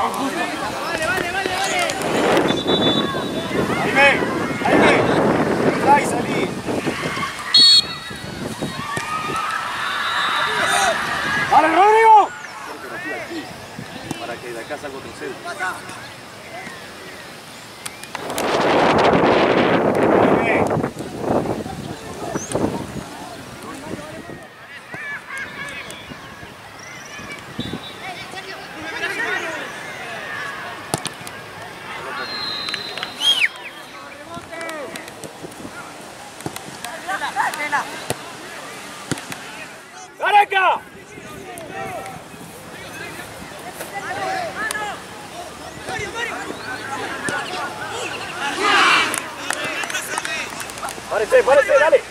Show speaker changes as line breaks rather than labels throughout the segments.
Vale, vale, vale, vale. Ahí ve, ahí ve. Entra salí. ¡Vale, Rodrigo!
Para que de acá salga otro cero. Centro.
¡Gareca! Párese, párese, dale.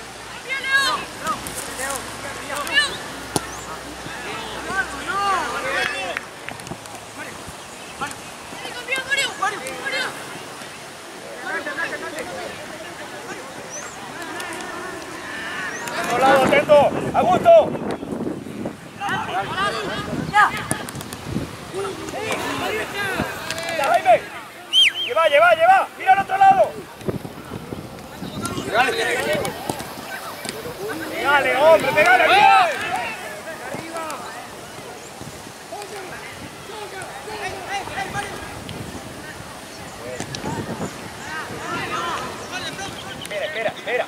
Otro lado, atento. Augusto. Ya, Jaime. Lleva, lleva, lleva. Mira al otro lado. Pegale, hombre, pegale. bien. Espera, espera,